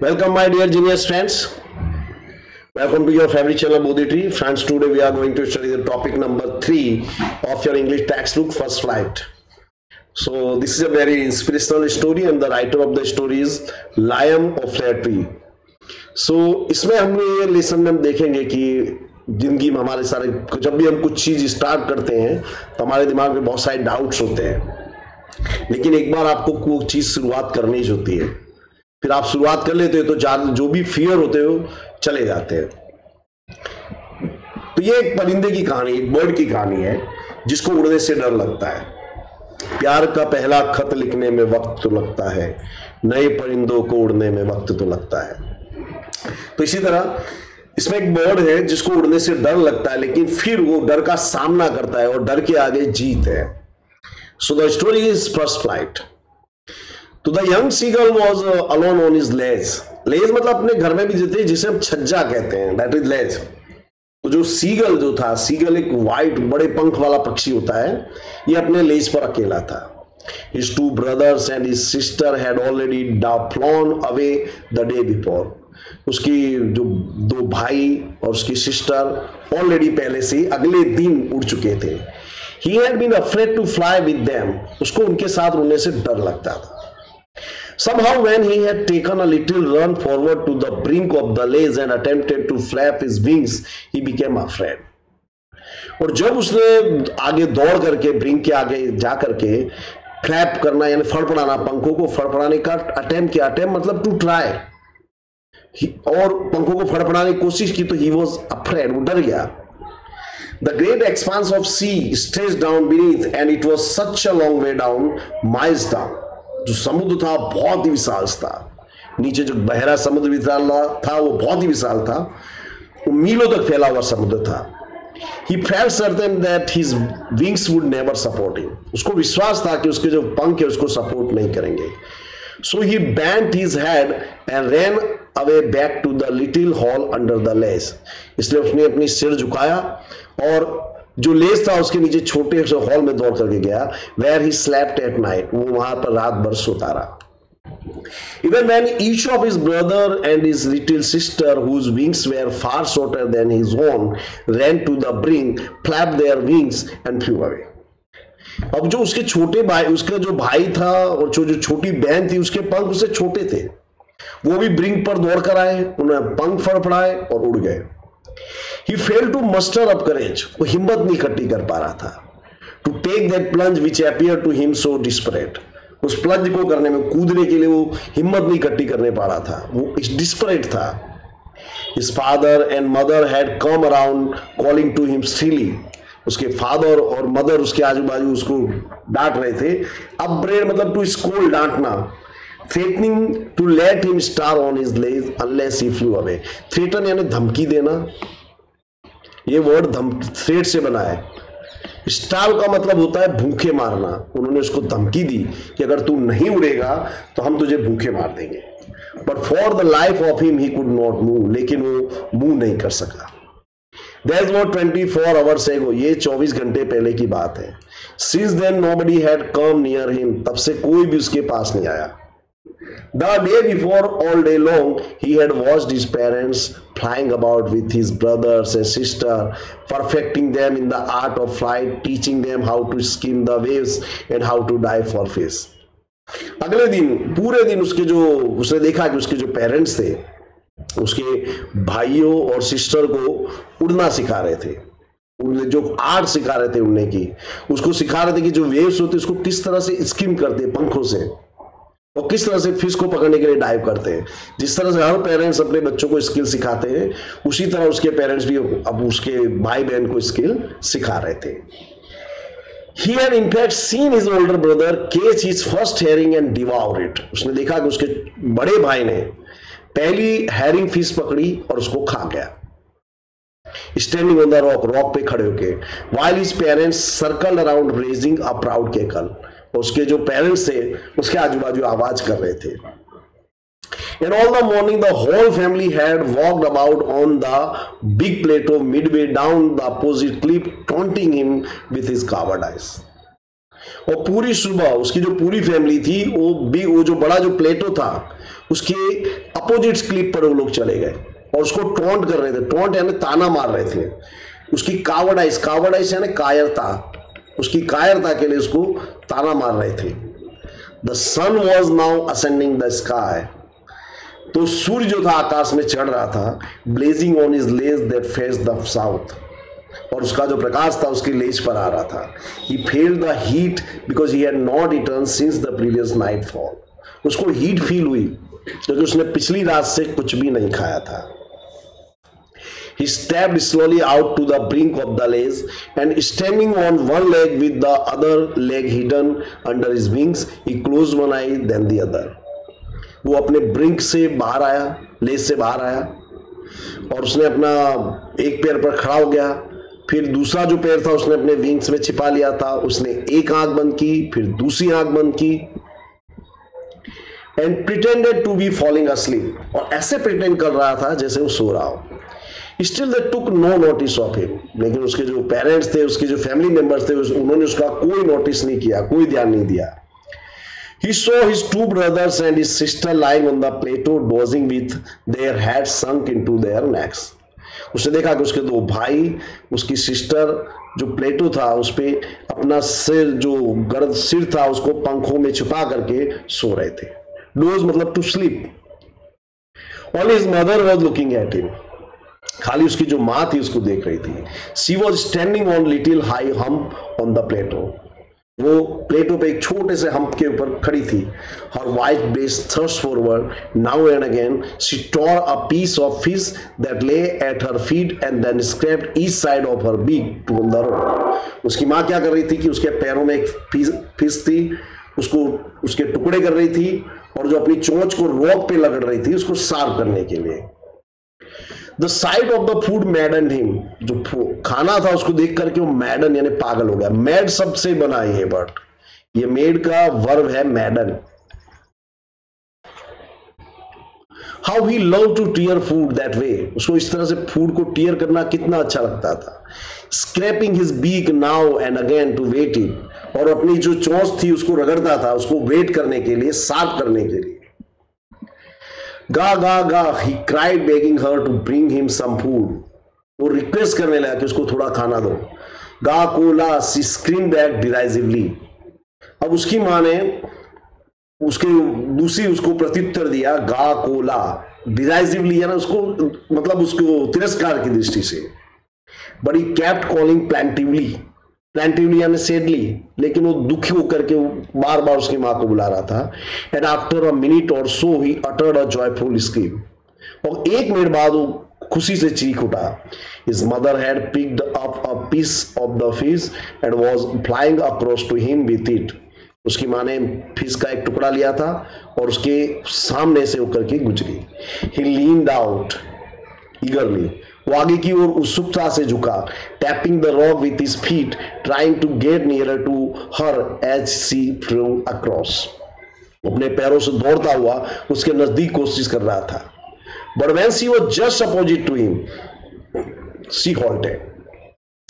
Welcome, my dear genius friends. Welcome to your favorite channel, Bodhi Tree. Friends, today we are going to study the topic number three of your English textbook, First Flight. So, this is a very inspirational story, and the writer of the story is Liam O'Flaherty. so, इसमें हम ये lesson में हम देखेंगे कि ज़िंदगी में हमारे सारे जब भी हम कुछ चीज़ स्टार्ट करते हैं तो हमारे दिमाग में बहुत सारे डाउट्स होते हैं लेकिन एक बार आपको कोई चीज़ शुरुआत करनी होती है फिर आप शुरुआत कर लेते हो तो जान, जो भी फियर होते हो, चले जाते हैं। तो ये एक परिंदे की कहानी, एक बर्ड की कहानी है, जिसको उड़ने से डर लगता है। प्यार का पहला खत लिखने में वक्त तो लगता है, नए परिंदों को उड़ने में वक्त तो लगता है। तो इसी तरह, इसमें एक बर्ड है, जिसको उड़ने से डर लगता है, लेकिन फिर वो डर का सामना करता है और डर के आगे जीत है। So the story is first flight तो the young seagull was alone on his ledge ledge मतलब अपने घर में भी जीते जिसे हम छज्जा कहते हैं दैट इज़ लेज तो जो सीगल जो था सीगल एक वाइट बड़े पंख वाला पक्षी होता है, ये अपने लेज पर अकेला था. His two brothers and his sister had already flown away the day before. उसकी जो दो भाई और उसकी सिस्टर ऑलरेडी पहले से अगले दिन उड़ चुके थे. He had been afraid to fly with them उसको उनके साथ उड़ने से डर लगता था. Somehow, when he had taken a little run forward to the brink of the ledge and attempted to flap his wings, he became afraid. और जब उसने आगे दौड़ करके ब्रिंक के आगे जा करके फ्लैप करना यानी फड़फड़ाना पंखों को फड़फड़ाने का अटेम्प्ट किया अटेम्प्ट मतलब टू ट्राई और पंखों को फड़फड़ाने की कोशिश की तो ही वॉज़ अफ्रेड वो डर गया. The great expanse of sea stretch down beneath and it was such a long way down miles down जो समुद्र था, बहुत ही विशाल था। नीचे जो बहरा समुद्र विशाल था वो बहुत ही विशाल था। वो मीलों तक फैला हुआ समुद्र था। He felt certain that his wings would never support him उसको विश्वास था कि उसके जो पंख है, उसको सपोर्ट नहीं करेंगे। So he bent his head and ran away back to the little hole under the ledge इसलिए उसने अपनी सिर झुकाया और जो लेस था उसके नीचे छोटे से हॉल में दौड़ करके गया where he slept at night वो वहाँ पर रात भर सोता रहा Even when each of his brother and his little sister, whose wings were far shorter than his own, ran to the brink, flapped their wings and flew away. अब जो उसके छोटे भाई उसका जो भाई था और जो जो छोटी बहन थी उसके पंख उससे छोटे थे वो भी ब्रिंक पर दौड़ कर आए उन्हें पंख फड़फड़ाए और उड़ गए he failed to muster up courage वो हिम्मत नहीं इकट्ठी कर पा रहा था। To take that plunge which appeared to him so desperate उस प्लंज को करने में कूदने के लिए वो हिम्मत नहीं इकट्ठी करने पा रहा था। वो डिस्परेट था। His father and mother had come around calling to him shrilly उसके फादर और मदर उसके आजू बाजू उसको डांट रहे थे। अब ब्रेड मतलब to scold डांटना। Threatening to let him starve on his ledge unless he flew away threaten यानी धमकी देना। ये वर्ड धम थ्रेट से बना है। स्टाल का मतलब होता है भूखे मारना। उन्होंने उसको धमकी दी कि अगर तू नहीं उड़ेगा तो हम तुझे भूखे मार देंगे। But for the life of him he could not move लेकिन वो मूव नहीं कर सका। That what twenty four hours ago ये चौबीस घंटे पहले की बात है। Since then nobody had come near him तब से कोई भी उसके पास नहीं आया। The day before, all day long, he had watched his parents flying about with his brothers and sister, perfecting them in the art of flight, teaching them how to skim the waves and how to dive for fish. अगले दिन पूरे दिन उसके जो उसने देखा कि उसके जो पेरेंट्स थे उसके भाइयों और सिस्टर को उड़ना सिखा रहे थे जो आर्ट सिखा रहे थे उड़ने की उसको सिखा रहे थे कि जो वेव्स होते उसको किस तरह से स्किम करते पंखों से और किस तरह से फ़िश को पकड़ने के लिए डाइव करते हैं। जिस तरह से हर पेरेंट्स अपने बच्चों को स्किल सिखाते हैं, उसी तरह उसके पेरेंट्स भी अब उसके भाई बहन को स्किल सिखा रहे थे। Had in fact seen his older brother catch his first herring and devour it. उसने देखा कि उसके बड़े भाई ने पहली हैरिंग फ़िश पकड़ी और उसको खा गया। Standing on the rock rock पे खड़े होके while his parents circled around raising a proud cackle उसके जो पेरेंट्स थे उसके आजू बाजू आवाज़ कर रहे थे। In all the morning, the whole family had walked about on the big plateau midway down the opposite cliff, taunting him with his coward eyes. और पूरी सुबह उसकी जो पूरी फैमिली थी वो भी वो जो बड़ा जो प्लेटो था उसके अपोजिट क्लिप पर वो लोग चले गए। और उसको टोंट कर रहे थे। टोंट यानी ताना मार रहे थे। उसकी कावड़ाइस कावड़ाइस यानी कायरता। उसकी कायरता के लिए उसको ताना मार रहे थे। The sun was now ascending the sky तो सूर्य जो था आकाश में चढ़ रहा था blazing on his ledge that faced the south और उसका जो प्रकाश था, उसकी लेज पर आ रहा था। He felt the heat because he had not return since the previous night fall उसको हीट फील हुई, क्योंकि उसने पिछली रात से कुछ भी नहीं खाया था। He stepped slowly out to the brink of the ledge and standing on one leg with the other leg hidden under his wings, he closed one eye then the other. वो अपने ब्रिंक से बाहर आया less से बाहर आया और उसने अपना एक पैर पर खड़ा हो गया। फिर दूसरा जो पैर था उसने अपने विंग्स में छिपा लिया था। उसने एक आँख बंद की फिर दूसरी आँख बंद की and pretended to be falling asleep और ऐसे प्रिटेंड कर रहा था जैसे वो सो रहा हो। Still they took no notice of him लेकिन उसके जो पेरेंट्स थे, उसके जो फैमिली मेंबर्स थे उन्होंने उसका कोई नोटिस नहीं किया, कोई ध्यान नहीं दिया। He saw his two brothers and his sister lying on the plateau dozing with their heads sunk into their necks. उसने देखा कि उसके दो भाई, उसकी सिस्टर जो प्लेटो था, उस पर अपना सिर, जो गर्द सिर था, उसको पंखों में छुपा करके सो रहे थे। डोज मतलब to sleep all his mother was looking at him खाली उसकी जो माँ थी, उसको देख रही थी। She was standing on little high hump on the plateau वो प्लेटो पे एक छोटे से हम्प के ऊपर खड़ी थी। Her white breast thrust forward now and again she tore a piece of fish that lay at her feet and then scraped each side of her beak to on the road उसकी माँ क्या कर रही थी कि उसके पैरों में एक फ़िश थी, उसको, उसके टुकड़े कर रही थी और जो अपनी चोंच को रॉक पे लगड़ रही थी, उसको साफ़ करने के लिए। The sight of the food madden him जो खाना था उसको देख करके वो मैडन यानी पागल हो गया। मैड सबसे बना है बट। ये मेड का वर्ब है madden how he love to tear food that way उसको इस तरह से फ़ूड को टीयर करना कितना अच्छा लगता था। Scraping his beak now and again to whet it और अपनी जो चौंस थी उसको रगड़ता था, उसको वेट करने के लिए साफ़ करने के लिए। गा गा गा he cried begging her to bring him some food वो रिक्वेस्ट करने लगा कि उसको थोड़ा खाना दो। गा कोला सी स्क्रीन बैक डिराइजिवली अब उसकी माँ ने उसके, दूसरी उसको प्रत्युत्तर दिया, गा कोला डिराइजिवली है ना उसको मतलब उसको तिरस्कार की दृष्टि से। बड़ी कैप्ट कॉलिंग प्लांटिवली प्लांटिवली यानी सेडली लेकिन वो दुखी होकर के बार बार उसकी माँ को बुला रहा था। And after a minute or so he uttered a joyful scream और एक मिनट बाद वो खुशी से चीख उठा। His mother had picked up a piece of the fish and was flying across to him with it उसकी माँ ने फ़िश का एक टुकड़ा लिया था और उसके सामने से होकर के गुजरी। ही लीन्ड आउट ईगरली वो आगे की ओर उत्सुकता से झुका tapping the rock with his feet trying to get near to her as she flew across अपने पैरों से दौड़ता हुआ उसके नज़दीक कोशिश कर रहा था। But when she was just opposite to him she halted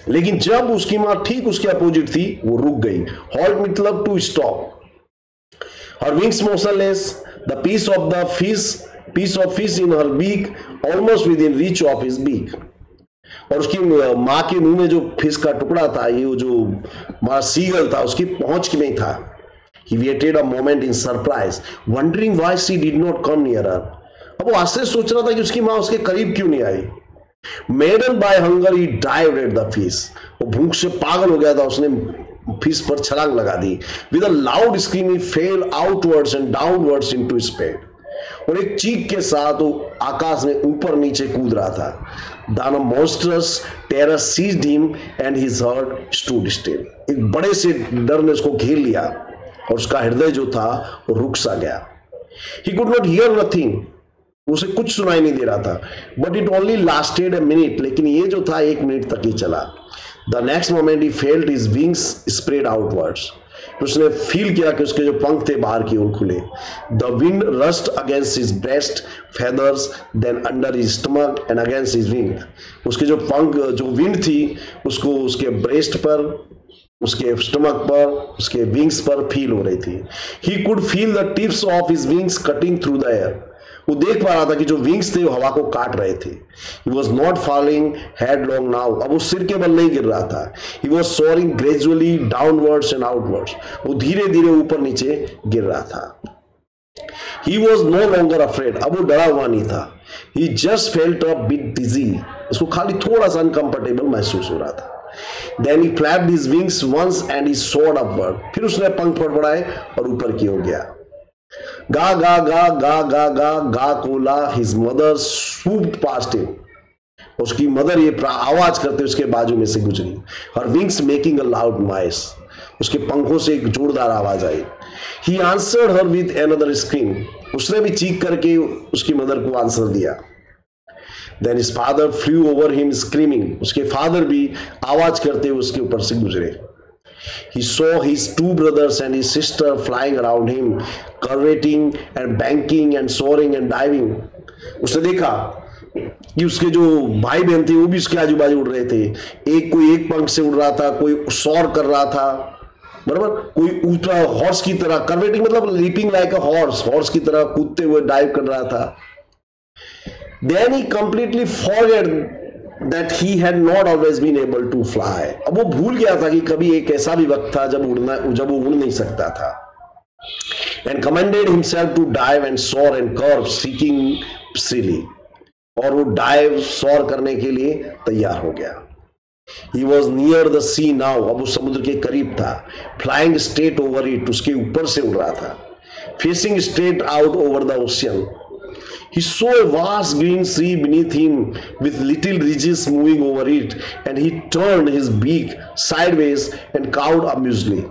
लेकिन जब उसकी माँ ठीक उसके अपोजिट थी, वो रुक गई। हॉल्ट मतलब to stop her wings motionless the piece of the fish piece of fish in her beak almost within reach of his beak और उसकी माँ के मुँह में जो फ़िश का टुकड़ा था, ये जो माँ सीगल था, उसकी पहुँच में ही था। He waited a moment in surprise wondering why she did not come near अब वो आश्चर्य सोच रहा था कि उसकी माँ उसके करीब क्यों नहीं आई। Maddened by hunger he dive at the fish वो भूख से पागल हो गया था, उसने फ़िश पर छलांग लगा दी। With a loud scream he fell outwards and downwards into space और एक चीख के साथ वो आकाश में ऊपर नीचे कूद रहा था। Then a monstrous terror seized him and his heart stood still एक बड़े से डर ने उसको घेर लिया और उसका हृदय जो था वो रुक सा गया। He could not hear nothing उसे कुछ सुनाई नहीं दे रहा था। But it only lasted a minute लेकिन ये जो था, एक मिनट तक ही चला। The next moment he felt his wings spread outwards उसने फील किया कि उसके जो पंख थे बाहर की ओर खुले। The wind rushed against his breast feathers then under his stomach and against his wing उसके जो पंख, जो विंड थी, उसको उसके ब्रेस्ट पर, उसके स्टमक पर, उसके विंग्स पर फील हो रही थी। He could feel the tips of his wings cutting through the air वो देख पा रहा था कि जो विंग्स थे, वो हवा को काट रहे थे। He was not falling headlong now अब वो सिर के बल नहीं गिर रहा था। He was soaring gradually downwards and outwards वो धीरे धीरे ऊपर नीचे गिर रहा था। He was no longer afraid अब वो डरा हुआ नहीं था। He just felt a bit dizzy उसको खाली थोड़ा सा अनकंफर्टेबल महसूस हो रहा था। Then he flapped his wings once and he soared upward फिर उसने पंख फड़फड़ाए और ऊपर की हो गया। गा गा गा गा गा गा गा, Cola his mother swooped past him उसकी मदर ये आवाज़ करते उसके बाजू में से गुजरी। और wings making a loud noise उसके पंखों से एक जोरदार आवाज़ आई। He answered her with another scream उसने भी चीख करके उसकी मदर को आंसर दिया। Then his father flew over him screaming उसके फादर भी आवाज़ करते उसके ऊपर से गुजरे। He saw his two brothers and his sister flying around him, curveting and banking and soaring and diving. उसने देखा कि उसके जो भाई बहन थे वो भी उसके आजू बाजू उड़ रहे थे। एक कोई एक पंख से उड़ रहा था कोई सौर कर रहा था। बराबर? कोई ऊपर हॉर्स की तरह करवेटिंग मतलब leaping like a horse horse की तरह कूदते हुए डाइव कर रहा था। Then he completely forget that he had not always been able to fly अब वो भूल गया था कि कभी एक ऐसा भी वक्त था जब उड़ना, जब वो उड़ नहीं सकता था। And commanded himself to dive and soar and curve shrieking shrilly और वो डाइव सोर करने के लिए तैयार हो गया। He was near the sea now अब वो समुद्र के करीब था। फ्लाइंग स्ट्रेट ओवर इट उसके ऊपर से उड़ रहा था। Facing straight out over the ocean He saw a vast green sea beneath him with little ridges moving over it, and he turned his beak sideways and cawed amusedly.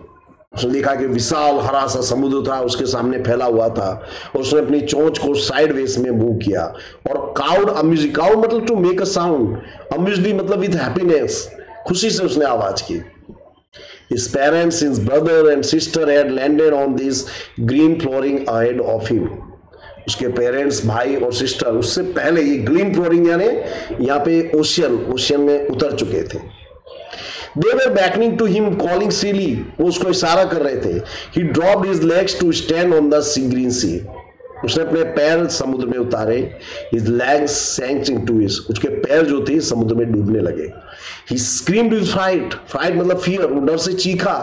उसने देखा कि विशाल हरा सा समुद्र था उसके सामने फैला हुआ था और उसने अपनी चोंच को साइड वेस में मूव किया और काउड अम्यूजिक काउड मतलब to make a sound amusingly मतलब विद हैप्पीनेस खुशी से उसने आवाज़ की His parents, his brother and sister had landed on this green flooring ahead of him. उसके पेरेंट्स भाई और सिस्टर उससे पहले ये ग्रीन फ्लोरिंग यानी यहाँ पे ओशियन ओशियन में उतर चुके थे। They were beckoning to him calling shrilly वो उसको इशारा कर रहे थे। He dropped his legs to stand on the sea green sea उसने अपने पैर समुद्र में उतारे। His legs sank to his उसके पैर जो थे, समुद्र में डूबने लगे। He screamed with fright fright मतलब फियर डर से चीखा।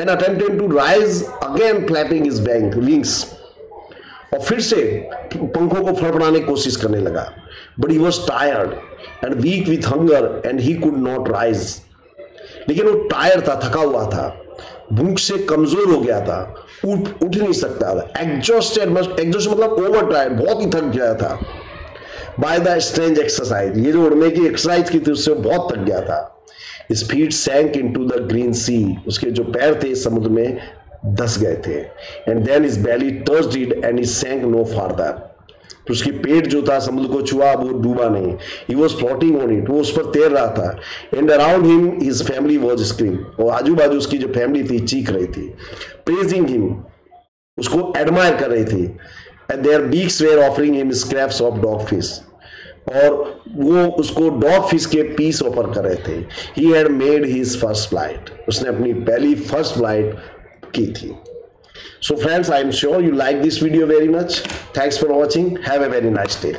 And attempted to rise again flapping his bank wings और फिर से पंखों को फड़फड़ाने की कोशिश करने लगा। But he was tired and weak with hunger and he could not rise लेकिन वो टायर था, थका हुआ था। भूख से कमज़ोर हो गया था। उठ उठ नहीं सकता था। एग्जॉस्टेड एग्जॉस्ट मतलब ओवर टायर्ड बहुत ही थक गया था। बाय द स्ट्रेंज एक्सरसाइज ये जो उड़ने की एक्सरसाइज की थी, उससे बहुत थक गया था। His feet sank into the green sea उसके जो पैर थे समुद्र में दस गए थे। एंड देन इज़ बैली टर्च it and his sank no farther तो उसकी पेट जो था, समुद्र को छुआ वो डूबा नहीं। He was floating on it वो उस पर तैर रहा था। And around him his family was scream और आजू बाजू उसकी जो फैमिली थी, चीख रही थी। प्रेजिंग हिम उसको एडमायर कर रही थी। And there beaks were offering him scraps of dog fish और वो उसको डॉग फ़िश के पीस ऑफ़र कर रहे थे। He had made his first flight उसने अपनी पहली फ़र्स्ट फ़्लाइट की so friends i am sure you like this video very much. Thanks for watching. Have a very nice day